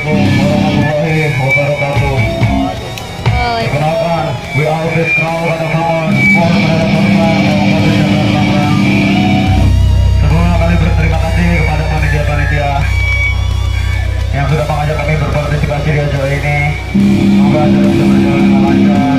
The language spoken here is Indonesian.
Assalamualaikum warahmatullahi wabarakatuh. Oi. We are the crowd pada kawan, for pada teman-teman Kabupaten Jakarta. Sebelumnya kami berterima kasih kepada panitia-panitia yang sudah mengajak kami berpartisipasi di acara ini. Semoga acara bisa berjalan dengan